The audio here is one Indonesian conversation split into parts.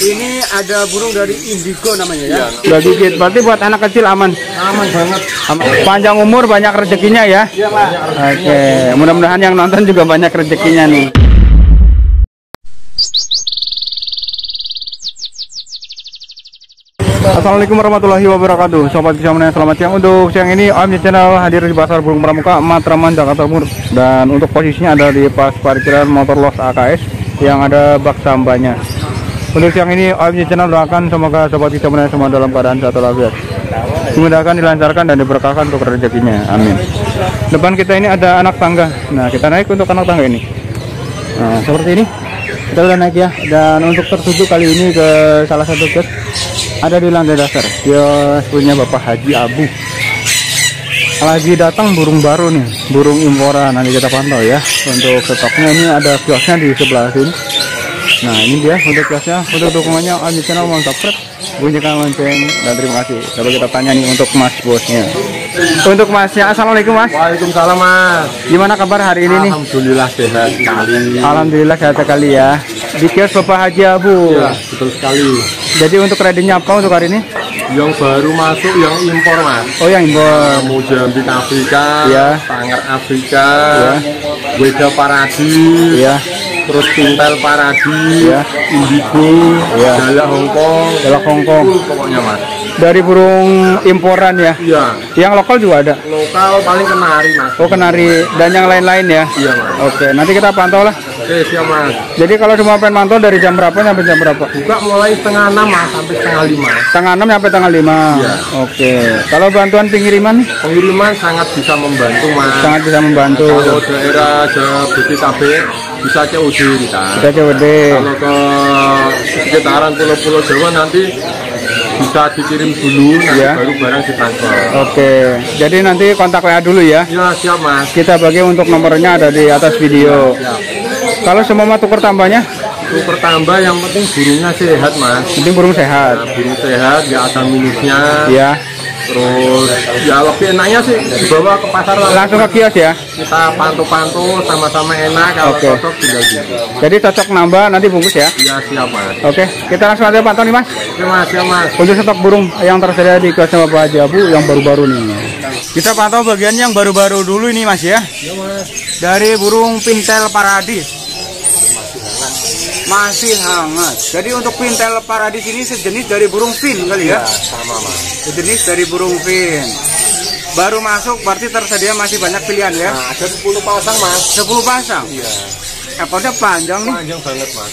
Ini ada burung dari indigo namanya ya. Udah gigit. Berarti buat anak kecil aman. Aman banget. Panjang umur banyak rezekinya ya. Iya Pak. Oke, mudah-mudahan yang nonton juga banyak rezekinya nih. Assalamualaikum warahmatullahi wabarakatuh Sobat kesamaan selamat siang Untuk siang ini Om Channel hadir di Pasar Burung Pramuka Matraman, Jakarta Timur Dan untuk posisinya ada di pas parkiran motor Los AKS Yang ada bak sampahnya Untuk siang ini Om Channel doakan semoga Sobat kesamaan semua dalam keadaan sehat walafiat. Dimudahkan, dilancarkan, dan diberkahkan untuk rezekinya. Amin. Depan kita ini ada anak tangga. Nah kita naik untuk anak tangga ini. Nah seperti ini. Kita udah naik ya. Dan untuk tertuju kali ini ke salah satu kes ada di lantai dasar. Kios punya Bapak Haji Abu. Lagi datang burung baru nih burung imporan nanti kita pantau ya. Untuk stoknya ini ada kiosnya di sebelah sini nah ini dia untuk kiosnya untuk dukungannya Ami channel mantap bunyikan lonceng dan terima kasih coba kita tanya nih untuk mas bosnya untuk masnya assalamualaikum mas Waalaikumsalam Mas. gimana kabar hari ini nih Alhamdulillah sehat sekali. Alhamdulillah sehat sekali ya di kios Bapak Haji Abu Ya, betul sekali. jadi untuk ready-nya apa untuk hari ini Yang baru masuk yang impor Mas. oh yang impor Mozambik Afrika, Ya. Sangar Afrika, Ya. Weda Paradi, ya terus Pintel Paradi, Ya. Indigo, Ya. Jalak Hongkong, Jalak Hongkong. Pokoknya Mas. dari burung imporan ya Iya, yang lokal juga ada lokal paling kenari Mas. oh kenari dan yang lain-lain ya Iya Mas. oke nanti kita pantau lah Oke siap Mas. jadi kalau semua pengen pantau dari jam berapa sampai jam berapa Buka mulai setengah enam Mas sampai setengah lima. tanggal 6 sampai tanggal 5 Iya. oke kalau bantuan pengiriman Pengiriman sangat bisa membantu Mas. sangat bisa membantu Kalau daerah Jabodetabek bisa COD kita. kita COD Kalau ke sekitaran pulau-pulau Jawa nanti bisa dikirim dulu, nanti Ya. baru barang ditransfer. oke jadi nanti kontak WA dulu ya Ya siap mas. kita bagi untuk nomornya ada di atas video Siap. kalau semua mau tuker tambahnya Untuk pertambah yang penting burungnya sehat mas. penting burung sehat Nah, burung sehat, nggak ada minusnya. ya Terus ya lebih enaknya sih dibawa ke pasar langsung. langsung ke kios ya Kita pantu-pantu sama-sama enak. Kalau Oke. cocok tinggal gitu. jadi cocok nambah nanti bungkus ya Ya siap mas. oke kita langsung aja pantau nih mas Oke mas, siap mas. Untuk stok burung yang tersedia di kiosnya Bapak Haji Abu yang baru-baru nih. Kita pantau bagian yang baru-baru dulu ini Mas ya. Ya mas. Dari burung pintel paradis. Masih hangat. Jadi untuk pintel paradis ini sejenis dari burung fin kali ya. Sama mas. Sejenis dari burung fin. Baru masuk berarti tersedia masih banyak pilihan ya. Nah, ada 10 pasang mas. 10 pasang. Iya. Ekornya panjang nih. Panjang banget mas.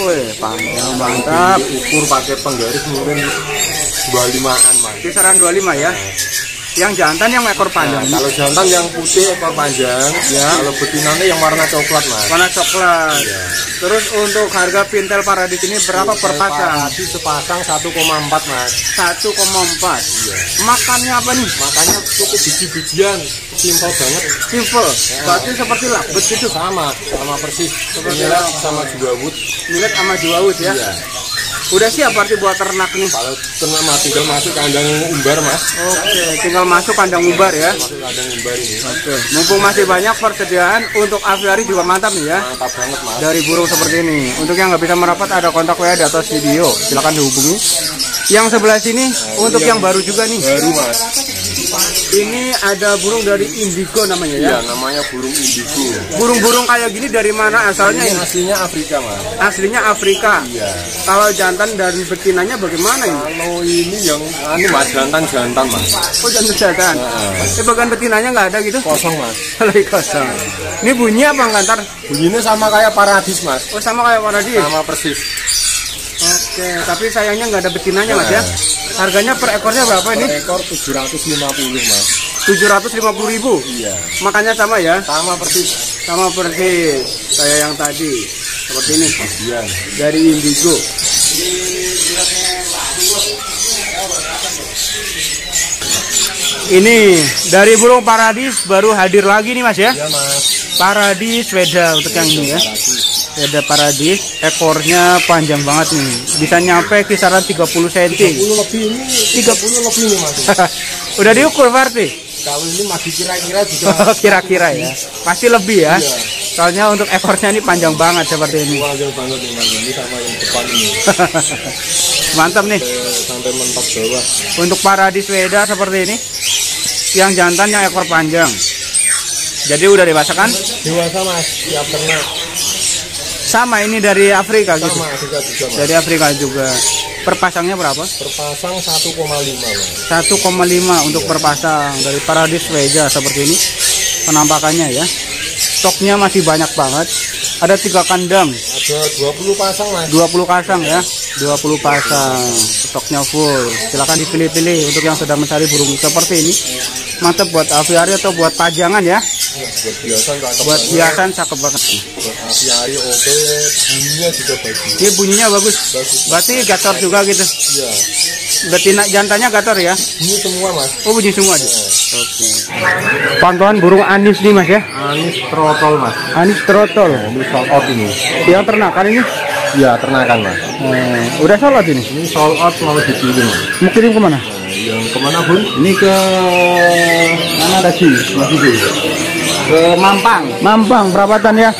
Wih, panjang mantap. Ukur pakai penggaris mungkin 25-an mas. Kisaran 25 ya. Yang jantan yang ekor panjang. Nah, kalau jantan yang putih ekor panjang, ya. Kalau betinanya yang warna coklat mas. warna coklat. Iya. Terus untuk harga pintel paradis ini berapa per pasang? Parasi sepasang 1,4 mas. 1,4. Iya. Makannya apa nih? Makanya cukup biji-bijian, simpel banget. Simple. Berarti seperti lakbet gitu. Sama, sama persis. Inilah sama juga wood. Milet sama juawut ya. Iya. Udah siap berarti buat ternak nih. Kalau ternak mah tinggal masuk kandang umbar mas. Oke, tinggal masuk kandang ubar ya. Masuk kandang umbar ini. Oke, mumpung masih banyak persediaan untuk aviari juga mantap nih ya. Mantap banget mas. Dari burung seperti ini. Untuk yang nggak bisa merapat ada kontak WA di atas video. Silakan dihubungi. Yang sebelah sini untuk yang baru juga nih. Baru mas. Ini ada burung dari indigo namanya ya. Iya, namanya burung indigo. Burung-burung kayak gini dari mana asalnya Ini ini? aslinya Afrika mas. Aslinya Afrika. Iya. Kalau jantan dan betinanya bagaimana ini? Kalau ini yang anu mas jantan jantan mas. Oh jantan jantan. Heeh. Eh bagian betinanya nggak ada gitu? Kosong mas. Lagi kosong. Ini bunyi apa ngantar? Bunyinya sama kayak paradis mas. Oh sama kayak warna dia. Sama persis. Oke, tapi sayangnya nggak ada betinanya mas ya. Harganya per ekornya berapa Per ini? ekor 750 mas. 750 ribu. Iya. Makanya sama ya, Sama persis. sama persis kayak yang tadi. Seperti ini Iya. dari indigo. Ini dari burung paradis baru hadir lagi nih mas ya. Iya mas. Paradis Sweda untuk yang ini ya. Sweda paradis, ekornya panjang banget nih. Bisa nyampe kisaran 30 cm. 30 lebih ini. 30 lebih nih mas. Udah diukur berarti? Kalau ini masih kira-kira juga. Kira-kira ya. Pasti lebih ya. Iya. Soalnya untuk ekornya ini panjang banget seperti ini. Panjang banget nih mas. Ini sama yang depan ini. Mantap nih. Sampai mentok bawah. Untuk para di Sweda seperti ini. Yang jantan yang ekor panjang. Jadi udah dewasa kan? Dewasa mas. Siap ternak. Sama ini dari Afrika gitu. Sama Afrika juga mas. Dari Afrika juga. Perpasangnya berapa? Perpasang 1,5 mas. 1,5 untuk perpasang dari Paradis Weja seperti ini penampakannya ya stoknya masih banyak banget ada tiga kandang Ada 20 pasang mas. 20 pasang ya 20 pasang stoknya full silahkan dipilih-pilih untuk yang sedang mencari burung seperti ini mantap buat aviari atau buat pajangan ya Ya, buat biasan cakep buat hiasan cakep banget Buat aviari oke. Bunyinya juga bagus. ini bunyinya bagus Bagus. berarti gator juga gitu Iya. betina jantannya gator ya Bunyi semua mas. oh bunyi semua dia oke pantauan burung anis nih mas ya Anis trotol mas. anis trotol Ini sold out ini. yang ternakan ini Iya ternakan mas. Oh, udah sholat ini? Ini sold out mau dikirim. Mau kirim ke mana? Nah, yang ke mana bun? Ini ke mana tadi? Masih dulu. Ke Mampang. Mampang, perapatan ya?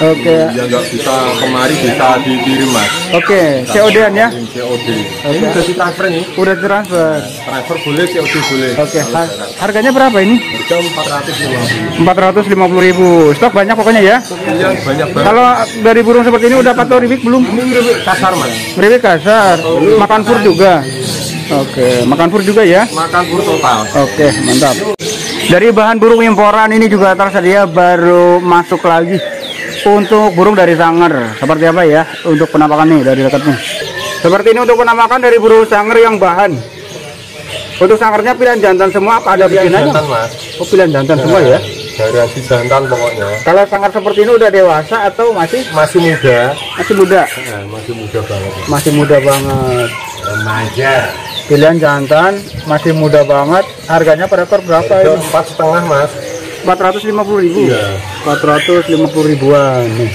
Oke, Ya nggak bisa kemari bisa dikirim mas. oke, COD-an ya? COD. Ini udah di transfer nih. Udah transfer. Transfer boleh, COD boleh. Oke, har- harganya berapa ini? Harga 450. 450 ribu. Stok banyak pokoknya ya? Iya banyak banget. Kalau dari burung seperti ini udah patok ribik belum? Ini lebih kasar mas. Ribik kasar. Makan pur juga. Oke, makan pur juga ya? Makan pur total. Oke, mantap. Dari bahan burung imporan ini juga tersedia baru masuk lagi untuk burung dari Sanger. Seperti apa ya untuk penampakan nih dari dekat nih. Seperti ini untuk penampakan dari burung Sanger yang bahan. Untuk sangernya pilihan jantan semua apa ada Pilihan jantan mas. Oh, pilihan jantan semua ya. Dari hasil jantan pokoknya. Kalau sangar seperti ini udah dewasa atau masih Masih muda. masih muda? Nah, masih muda banget. Masih muda banget. Remaja. Pilihan jantan masih muda banget. Harganya per ekor berapa ini? empat setengah mas. 450 ribu. Iya. 450 ribuan nih.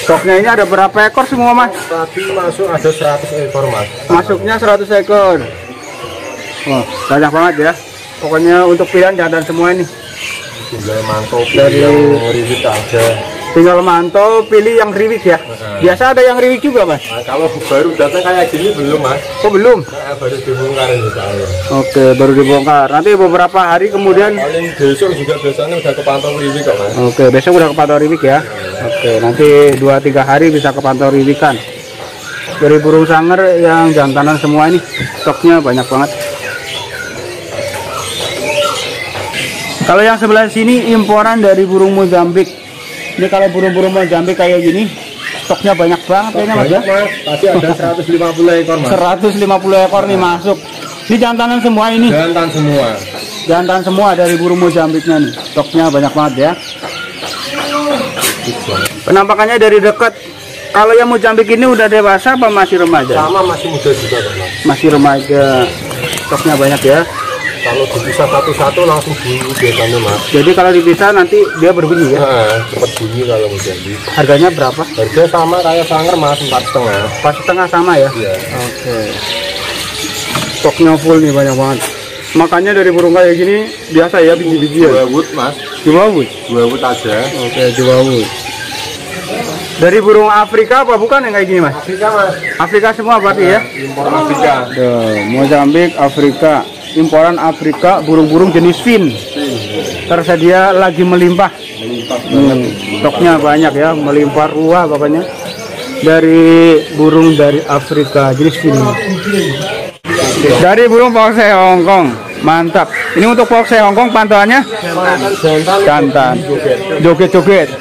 Stoknya ini ada berapa ekor semua mas? Tadi masuk ada 100 ekor mas. Masuknya 100 ekor. Wah, banyak banget ya. Pokoknya untuk pilihan jantan semua ini. Tinggal mantau Dari- aja. Tinggal mantau pilih yang riwik ya. Biasa ada yang riwik juga mas. Nah, kalau baru datang kayak gini belum mas. Oh belum? Nah, baru dibongkar ini saya. Oke, baru dibongkar. Nanti beberapa hari kemudian. Paling besok juga biasanya udah kepantau ribet kok mas. Oke, besok udah kepantau riwik ya. Oke, nanti 2-3 hari bisa kepantau riwikan. Dari burung sanger yang jantanan semua ini stoknya banyak banget. Kalau yang sebelah sini imporan dari burung Mozambik. Ini kalau burung-burung Mozambik kayak gini stoknya banyak banget kayaknya mas ya. Mas. Tadi ada 150 ekor mas. 150 ekor nih masuk. Ini jantanan semua ini. Jantan semua. Jantan semua dari burung Mozambiknya nih. Stoknya banyak banget ya. Penampakannya dari dekat. Kalau yang Mozambik ini udah dewasa apa masih remaja? Sama masih muda juga mas. Masih remaja. Stoknya banyak ya. Kalau dipisah satu-satu langsung bunyi biasanya mas. Jadi kalau dipisah nanti dia berbunyi ya. Nah, cepat bunyi kalau mau jadi. Harganya berapa? Harga sama kayak sanger mas empat setengah. Pas setengah sama ya. Iya. Oke. Stoknya full nih banyak banget. Makanya dari burung kayak gini biasa ya biji-biji Dua ya. wood mas. Dua wood. Dua wood aja. Oke, dua wood. Dari burung Afrika apa bukan yang kayak gini mas? Afrika mas. Afrika semua berarti ya? Impor Afrika. Tuh, Mozambik, Afrika, imporan Afrika, burung-burung jenis fin. Tersedia lagi melimpah. Hmm, stoknya banyak ya, melimpah ruah pokoknya. Dari burung dari Afrika jenis fin. Dari burung poksei Hongkong, mantap. Ini untuk poksei Hongkong pantauannya Jantan. joget-joget.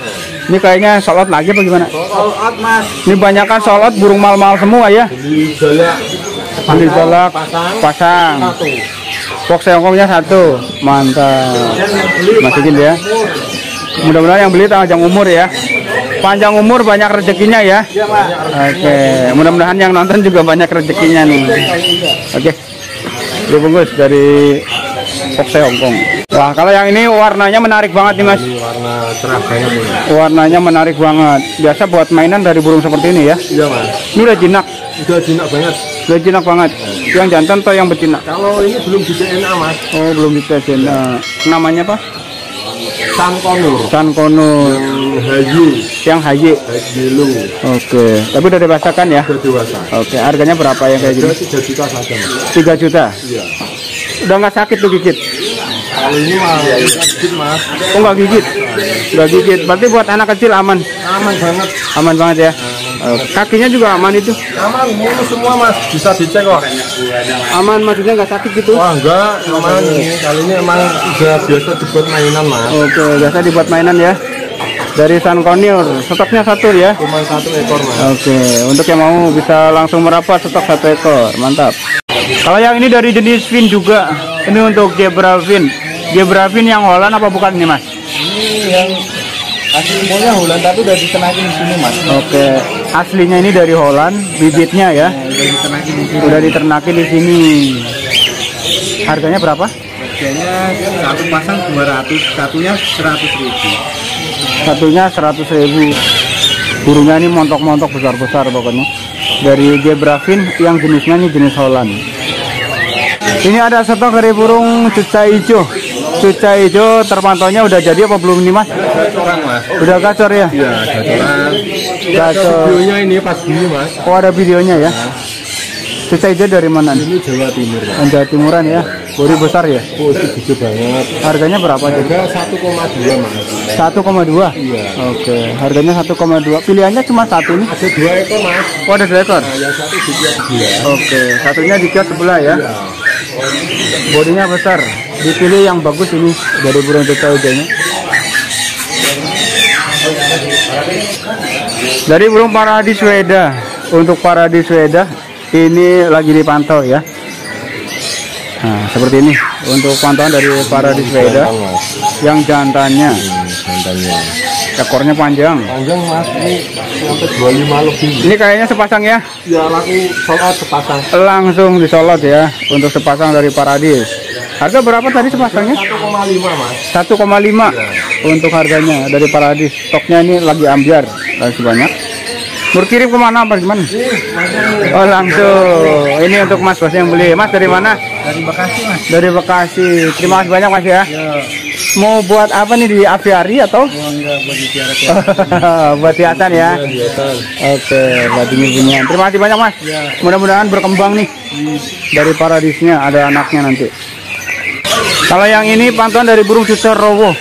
Ini kayaknya solot lagi apa gimana? Out mas. Ini banyak kan solot burung mal-mal semua ya. Ambil balak, Pasang. pasang. Box Hongkongnya satu, mantap. Masukin ya. Mudah-mudahan yang beli panjang umur ya. Panjang umur banyak rezekinya ya. Oke, mudah-mudahan yang nonton juga banyak rezekinya nih. Oke, Dua bungkus dari Box Hongkong. Wah, kalau yang ini warnanya menarik banget nih mas. Warna cerah banget. Warnanya menarik banget. Biasa buat mainan dari burung seperti ini ya. Iya mas. Ini udah jinak, Udah jinak banget. udah jinak banget. Yang jantan atau yang betina? Kalau ini belum di DNA mas. Oh, belum ditesin. Nah, namanya apa? San Konur San Konur Hayu yang haji. Hajilu Oke, tapi udah dibasakan ya. sudah dewasa Oke, harganya berapa yang kayak gini? sudah tiga juta saja mas 3 juta. iya Udah nggak sakit tuh gigit? kalau ini mah sedikit mas Oh nggak gigit? Nggak gigit. Berarti buat anak kecil aman, aman banget aman banget ya. Oke, Kakinya juga aman itu. aman mulus semua mas bisa dicek kok Aman maksudnya nggak sakit gitu. wah enggak aman ini kali ini emang udah biasa dibuat mainan mas Oke, biasa dibuat mainan ya. Dari San Konur, stoknya satu ya. cuma satu ekor mas Oke, untuk yang mau bisa langsung merapat stok satu ekor, mantap. Kalau yang ini dari jenis fin juga, ini untuk zebra fin. Zebra fin yang Holland apa bukan ini mas? ini yang asli impulnya Hulan tapi udah dikenakin di sini mas Oke, aslinya ini dari Holland, bibitnya ya, udah dikenakin di sini udah diternakin di sini. Harganya berapa? harganya satu pasang 200 satunya 100 ribu Satunya 100.000 ribu. Burungnya ini montok-montok besar-besar pokoknya. Dari zebra fin yang jenisnya ini jenis Holland. Ini ada stok dari burung cuca hijau. Cuca hijau terpantaunya udah jadi apa belum nih mas? orang mas Udah gacor ya? iya gacoran Gacor. videonya ini pas gini mas Oh ada videonya ya? Cuca hijau dari mana ini Jawa Timur mas Yang Jawa Timuran ya? Bodi besar ya? oh itu gede banget Harganya berapa harga 1,2 mas 1,2? iya Oke, harganya 1,2. Pilihannya cuma satu nih. ada dua ekor mas Oh ada dua ekor? nah, yang satu di sebelah Oke, satunya di kios sebelah ya. Iya. Bodinya besar. Dipilih yang bagus ini dari burung cuca hijaunya. Dari burung paradis Sweda. Untuk paradis Sweda ini lagi dipantau ya. Nah, seperti ini untuk pantauan dari paradis mas yang jantannya jantannya ekornya panjang. panjang mas ini sampai 25 lebih Ini kayaknya sepasang ya. ya laku soal sepasang Langsung disolot ya untuk sepasang dari paradis. Harga berapa tadi sepasangnya? 1,5 mas 1,5 untuk harganya dari Paradis. Stoknya ini lagi ambiar, lagi banyak. Nur kirim ke mana apa gimana? Oh langsung. Ini untuk Mas Bos yang beli. Mas dari mana? dari Bekasi mas Dari Bekasi. Terima kasih banyak Mas ya. ya Mau buat apa nih di aviari atau? enggak buat buat hiasan ya. biasa Oke, buat ini punya. Terima kasih banyak Mas. Mudah-mudahan berkembang nih. Dari Paradisnya ada anaknya nanti. Kalau yang ini pantauan dari burung cucur rowo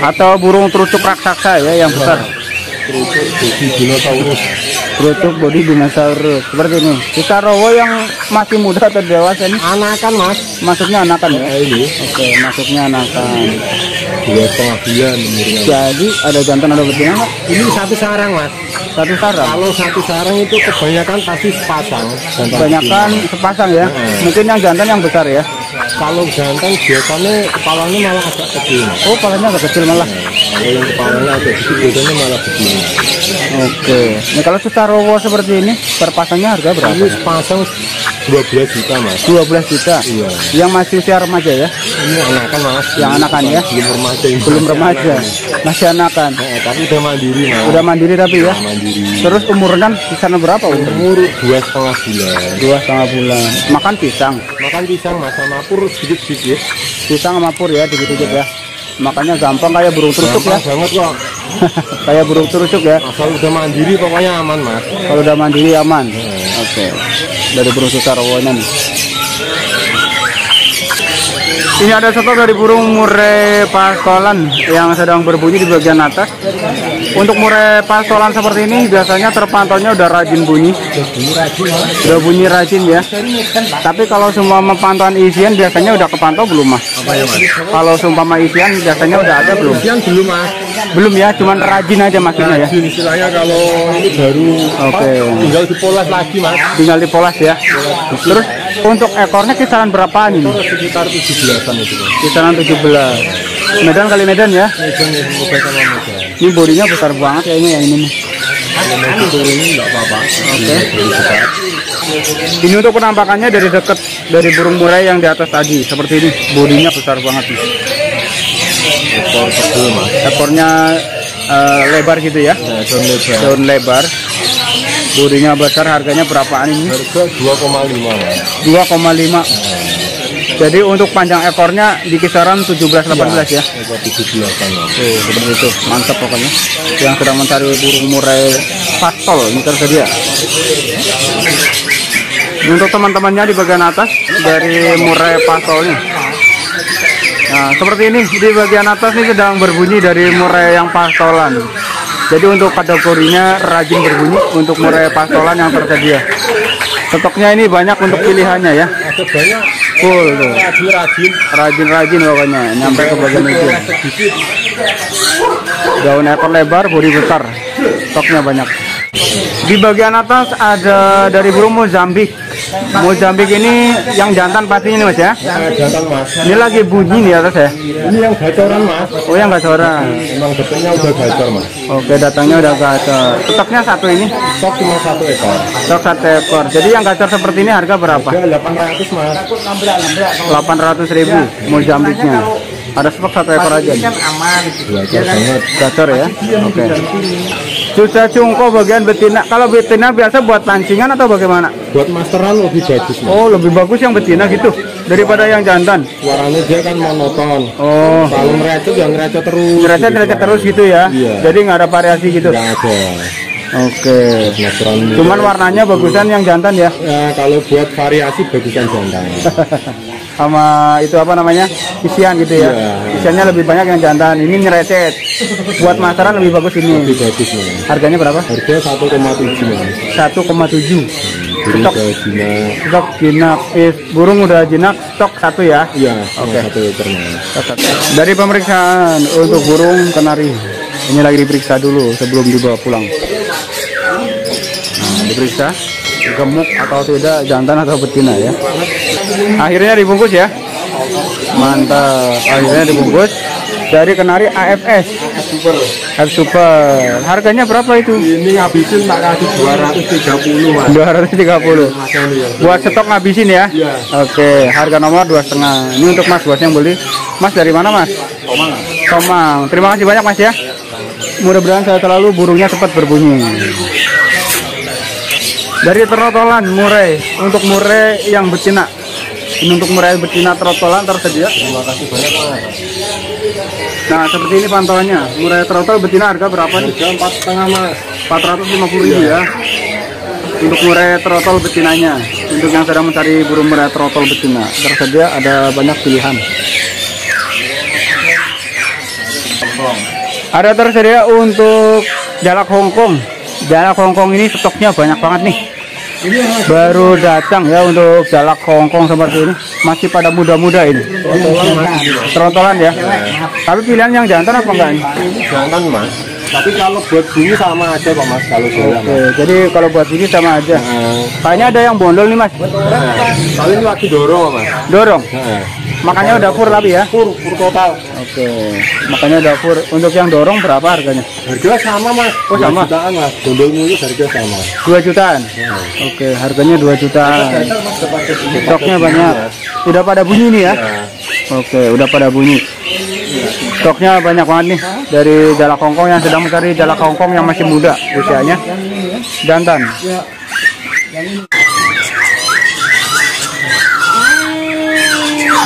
atau burung terucuk raksasa ya yang besar. Kerupuk jadi dinosaurus Terucuk dinosaurus seperti ini. Cucur rowo yang masih muda atau dewasa ini anakan mas masuknya anakan ya. nah ini Oke, masuknya anakan. dua setengah bulan umurnya Jadi ada jantan ada betina nggak? ini satu sarang mas Satu sarang. kalau satu sarang itu kebanyakan pasti sepasang Kebanyakan sepasang ya. Mungkin yang jantan yang besar ya. Kecil. kalau jantan biasanya kepalanya malah agak kecil Oh, kepalanya agak kecil malah. kalau yang kepalanya agak kecil biasanya malah begini Oke. Nah, kalau cucur rowo seperti ini per pasangnya harga berapa? ini sepasang 12 juta mas 12 juta. iya Yang masih usia remaja ya? ini anakan mas Yang anakan ya? belum remaja. Belum remaja, masih anakan. Tapi udah mandiri mas Udah mandiri tapi ya. mandiri Terus umurnya kisaran berapa umur? umur dua setengah bulan Dua setengah bulan. Makan pisang, makan pisang mas sama pur sedikit sedikit pisang sama pur ya, dikit-dikit ya. Makanya gampang kayak burung terusuk ya. banget kok kayak burung terusuk ya. asal udah mandiri pokoknya aman mas Kalau udah mandiri aman. Oke. Dari burung susah nih. Ini ada satu dari burung murai pastolan yang sedang berbunyi di bagian atas. Untuk murai pastolan seperti ini biasanya terpantaunya udah rajin bunyi. Udah bunyi rajin ya. Tapi kalau semua pantauan isian biasanya udah kepantau belum mas? Kalau seumpama isian biasanya udah ada belum? Siang belum mas Belum ya, cuman rajin aja maksudnya ya. Rajin istilahnya kalau baru Oke. tinggal dipolas lagi mas Tinggal dipolas ya. Terus untuk ekornya kisaran berapaan ini? sekitar 17an itu Kisaran 17. Medan kali Medan ya. Medan ya Ini bodinya besar banget kayaknya yang ini nih. nggak apa-apa Oke. Ini untuk penampakannya dari dekat dari burung murai yang di atas tadi. Seperti ini. Bodinya besar banget nih. ekor mas Ekornya eh, lebar gitu ya. nah, daun lebar Daun lebar. Bodinya besar harganya berapaan ini? harga 2,5 mas 2,5. Jadi untuk panjang ekornya di kisaran 17-18 ya. Ekor 17 kan. Tuh, seperti itu. Mantap pokoknya. Yang sedang mencari burung murai pastol ini tersedia. Untuk teman-temannya di bagian atas dari murai pastolnya. Nah, seperti ini di bagian atas ini sedang berbunyi dari murai yang pastolan. Jadi untuk kategorinya rajin berbunyi untuk murai pastolan yang tersedia. Stoknya ini banyak untuk pilihannya ya. Banyak Full tuh. rajin-rajin. Rajin-rajin pokoknya nyampe ke bagian itu. Daun ekor lebar, bodi besar. Stoknya banyak. Di bagian atas ada dari burung Mozambik. Mozambik ini yang jantan pasti ini mas ya. Jantan mas. Ini lagi bunyi di atas ya. Ini yang gacoran mas. Oh yang gacoran. Emang betulnya udah gacor mas. Oke datangnya udah gacor. Stoknya satu ini. Stok cuma satu ekor. Stok satu ekor. Jadi yang gacor seperti ini harga berapa? Harga 800 mas. 800 ribu Mozambiknya. Ada stok satu ekor aja. nih. Gacor banget. Gacor ya. Oke. Susah cungko bagian betina. Kalau betina biasa buat pancingan atau bagaimana? Buat masteran lebih bagus mas. Oh lebih bagus yang betina gitu daripada yang jantan. Suaranya dia kan monoton. Oh, Kalau ngerecet ya ngerecet terus. ngerasa ngerasa terus gitu ya. Iya. Jadi nggak ada variasi gitu. Nggak ada. Oke. Masteran. Cuman warnanya bagusan yang jantan ya. Ya, kalau buat variasi bagusan jantan. Sama itu apa namanya? Isian gitu ya. Iya. Isiannya lebih banyak yang jantan. Ini ngerecet. Buat masaran lebih bagus Lebih ini. bagus mas. Harganya berapa? Harga 1,7 mas. 1,7. Jadi Stok Cina. stok jinak. Eh, burung udah jinak. Stok satu ya. Iya, Oke. satu. Stok satu. Dari pemeriksaan untuk burung kenari. Ini lagi diperiksa dulu sebelum dibawa pulang. Nah, diperiksa gemuk atau tidak jantan atau betina ya. Akhirnya dibungkus ya. Mantap. Akhirnya dibungkus dari kenari AFS. Super. Super. Harganya berapa itu? Ini ngabisin tak kasih 230 mas. 230. Mas ini ya. Buat stok ngabisin ya? Iya. Oke, harga nomor dua setengah. Ini untuk Mas Bos yang beli. Mas dari mana Mas? Komang. Tomang. Terima kasih banyak Mas ya. Mudah-mudahan saya selalu burungnya cepat berbunyi. Dari terotolan murai untuk murai yang betina. Ini untuk murai betina terotolan tersedia. Terima kasih banyak mas. Nah, seperti ini pantauannya. Murai terotol betina harga berapa nih? Empat setengah mas. 450 ribu ya. Untuk murai trotol betinanya. Untuk yang sedang mencari burung murai trotol betina, tersedia ada banyak pilihan. Ada tersedia untuk jalak Hongkong. Jalak Hongkong ini stoknya banyak banget nih. Mas. Baru datang ya untuk jalak Hongkong seperti ini. Masih pada muda-muda ini. Mas. Trotolan ya. Tapi pilihan yang jantan apa enggak ini? Jantan mas. Tapi kalau buat bunyi sama aja kok mas. Kalau saya Oke, jadi kalau buat ini sama aja. Nah, Kayaknya ada yang bondol nih mas. paling lagi dorong mas. Dorong. Nah, Makanya udah fur tapi ya. pur, pur total. Oke. Makanya udah fur. Untuk yang dorong berapa harganya? Harga sama mas. Oh, sama? Dua jutaan mas. Gondol mulus harga sama. 2 jutaan. Nah. Oke, harganya 2 jutaan. Stoknya banyak. Udah pada bunyi nih ya. Nah, Oke, udah pada bunyi. Stoknya banyak banget nih dari jalak Hongkong yang sedang mencari jalak Hongkong yang masih muda usianya. Jantan.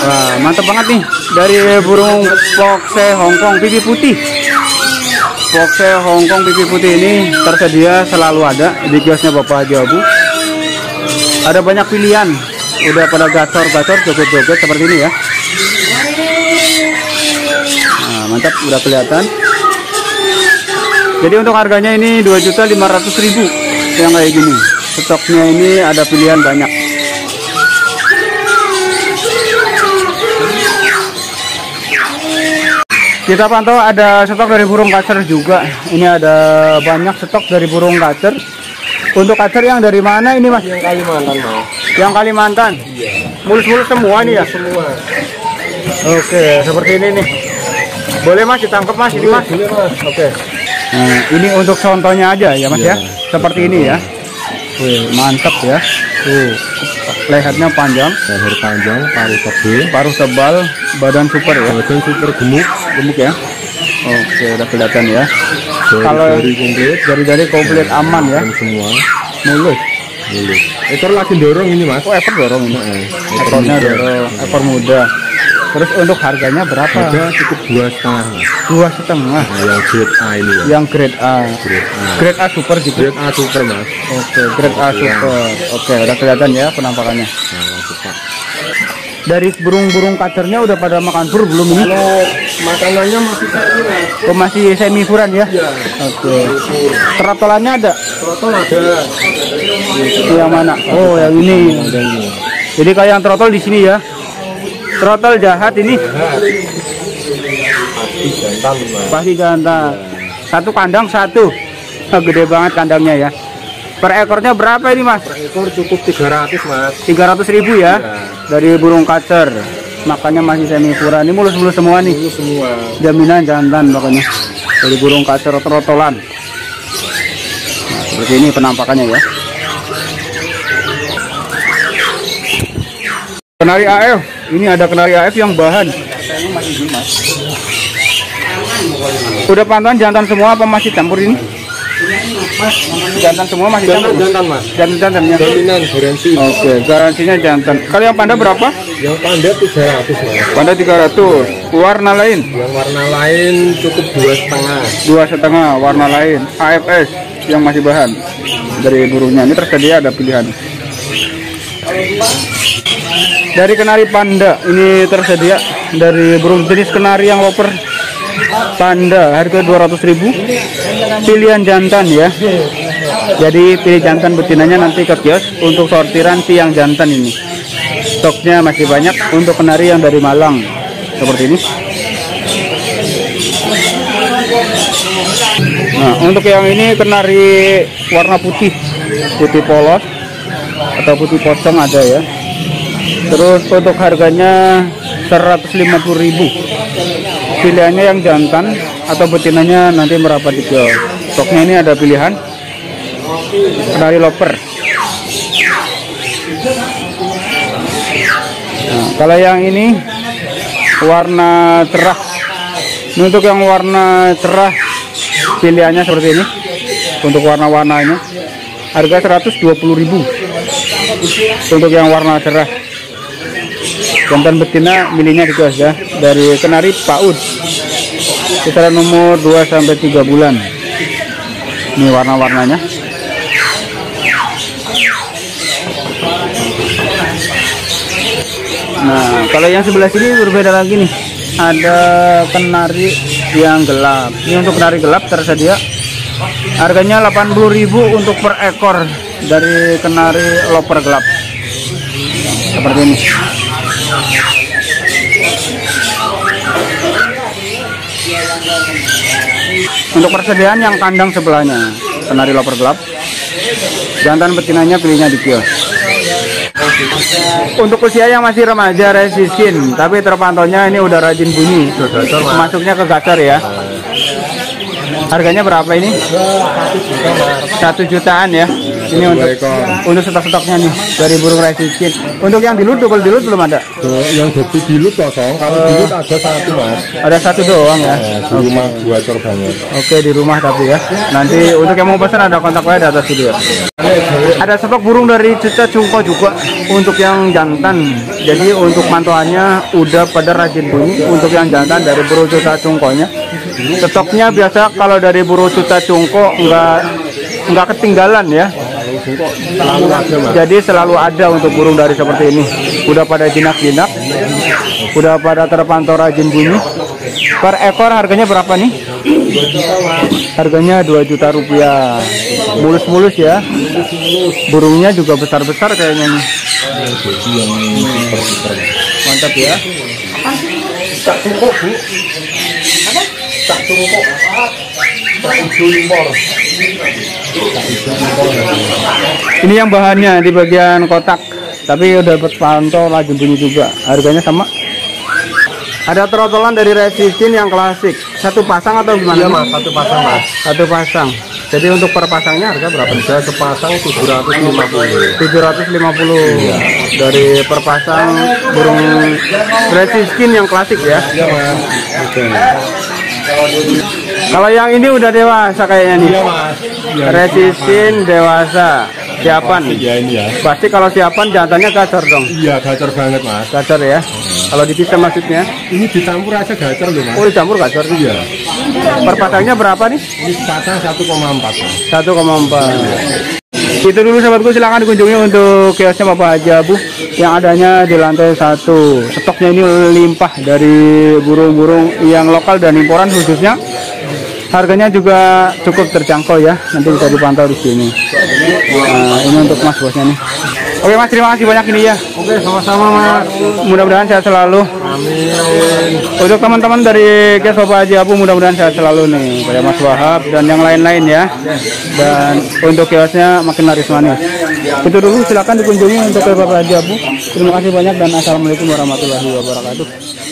Wah, mantap banget nih dari burung pokse Hongkong pipi putih. Pokse Hongkong pipi putih ini tersedia selalu ada di kiosnya Bapak Haji Abu. Ada banyak pilihan. Udah pada gacor-gacor joget-joget seperti ini ya. Nah, mantap udah kelihatan. Jadi untuk harganya ini 2.500.000 yang kayak gini. Stoknya ini ada pilihan banyak. Kita pantau ada stok dari burung kacer juga. Ini ada banyak stok dari burung kacer. Untuk kacer yang dari mana ini mas? yang Kalimantan mas. Yang Kalimantan. Mulus-mulus semua nih ya. Semua. Oke, seperti ini nih. Boleh mas ditangkap mas ini mas. Boleh mas. Oke. Nah, ini untuk contohnya aja ya mas ya. Iya. Seperti ini ya. Wih, mantap ya. Tuh, lehernya panjang, Leher panjang, paru tebal, paruh tebal, badan super ya. badan super gemuk, Gemuk ya. Oke, udah kelihatan ya. dari Kalau- dari komplit, Jari-jari komplit aman ya, semua. mulus. mulus ekor lagi dorong ini mas Oh ekor dorong ini. Ekornya dorong, ekor muda. Terus untuk harganya berapa? harga cukup dua setengah Dua setengah. nah, yang grade A ini ya Yang grade A. grade A Grade A super gitu. grade A super mas Oke, grade A super. Oke, udah kelihatan ya penampakannya. nah Dari burung-burung kacernya udah pada makan pur belum ini? kalau makanannya masih mas Oh, masih semi furan ya? ya Oke. Terotolannya ada? trotol ada Yang mana? Oh, yang ini. ada ini Jadi kayak yang trotol di sini ya. Trotol jahat ini pasti jantan pasti jantan. Satu kandang satu. Oh, gede banget kandangnya ya. Per ekornya berapa ini mas? per ekor cukup 300 mas 300 ribu ya Ya. dari burung kacer. Makanya masih semi furan. Ini mulus-mulus semua nih. itu semua Jaminan jantan makanya dari burung kacer trotolan. Nah, seperti ini penampakannya ya. Kenari AF, ini ada kenari AF yang bahan. Udah pantauan jantan semua apa masih campur ini? Jantan semua masih jantan campur. jantan mas Jantan-jantannya. jaminan garansi Oke, garansinya jantan. Kalau yang panda berapa? yang panda 300 mas Panda 300. Warna lain yang warna lain cukup dua setengah dua setengah warna lain. AFS yang masih bahan dari burungnya. Ini tersedia ada pilihan. Dari kenari panda ini tersedia. Dari burung jenis kenari yang loper panda harga 200.000 pilihan jantan ya. Jadi pilih jantan betinanya nanti ke kios untuk sortiran siang jantan ini. Stoknya masih banyak untuk kenari yang dari Malang. Seperti ini. Nah untuk yang ini kenari warna putih. Putih polos atau putih pocong ada ya terus untuk harganya 150.000 pilihannya yang jantan atau betinanya nanti merapat di kios stoknya ini ada pilihan. Kenari loper. Nah, kalau yang ini warna cerah. Ini untuk yang warna cerah pilihannya seperti ini. Untuk warna-warnanya. Harga 120.000 untuk yang warna cerah jantan betina milihnya di ya dari kenari paud kisaran umur 2 sampai 3 bulan. Ini warna-warnanya. Nah kalau yang sebelah sini berbeda lagi nih. Ada kenari yang gelap. Ini untuk kenari gelap tersedia. Harganya 80.000 untuk per ekor dari kenari loper gelap. Seperti ini untuk persediaan yang kandang sebelahnya kenari loper gelap. Jantan betinanya pilihnya di kios. Untuk usia yang masih remaja resiskin tapi terpantaunya ini udah rajin bunyi. Masuknya ke gacor ya. Harganya berapa ini? Satu jutaan ya ini untuk untuk stok-stoknya nih dari burung resiskin untuk yang dilut double dilut belum ada Tuh, yang jadi dilut kosong kalau dilut ada satu mas ada satu doang ya Nah, di rumah gua cor banget Oke di rumah tapi ya. Nanti untuk yang mau pesan ada kontak saya di atas video. Ada stok burung dari Cica Cungko juga untuk yang jantan. Jadi untuk mantuannya udah pada rajin bunyi. Untuk yang jantan dari burung Cica Cungkonya. Stoknya biasa kalau dari burung Cica Cungko nggak nggak ketinggalan ya. Selalu ada mas Jadi selalu ada untuk burung dari seperti ini. Udah pada jinak-jinak, udah pada terpantau rajin bunyi. Per ekor harganya berapa nih? Harganya 2 juta rupiah. Mulus-mulus ya. Burungnya juga besar-besar kayaknya nih. Mantap ya. tak tungkuk bu tak impor Ini yang bahannya di bagian kotak. Tapi udah dapat pantau lagi bunyi juga. Harganya sama. Ada trotolan dari resistin yang klasik. Satu pasang atau gimana? iya mas satu pasang mas Satu pasang. Jadi untuk per pasangnya harga berapa? saya sepasang 750 750 dari per pasang burung resiskin yang klasik ya. iya mas oke Kalau yang ini udah dewasa kayaknya nih. iya mas Resiskin dewasa. Siapan. Ya ini ya. Pasti kalau siapan jantannya gacor dong. Iya gacor banget mas. Gacor ya. Kalau dipisah maksudnya. Ini dicampur aja gacor loh mas. Oh dicampur gacor. Iya. Per pasangnya berapa nih? Ini sepasang 1,4 mas. 1,4 itu dulu sahabatku silahkan dikunjungi untuk kiosnya Bapak Haji Abu yang adanya di lantai satu stoknya ini limpah dari burung-burung yang lokal dan imporan khususnya harganya juga cukup terjangkau ya nanti bisa dipantau di sini. Nah, ini untuk mas bosnya nih. Oke mas terima kasih banyak ini ya. Oke sama-sama mas. mudah-mudahan sehat selalu. Amin. untuk teman-teman dari Kios Bapak Haji Abu mudah-mudahan sehat selalu nih. Pada Mas Wahab dan yang lain-lain ya. Dan untuk kiosnya makin laris manis. Itu dulu silakan dikunjungi untuk Bapak Haji Abu. Terima kasih banyak dan assalamualaikum warahmatullahi wabarakatuh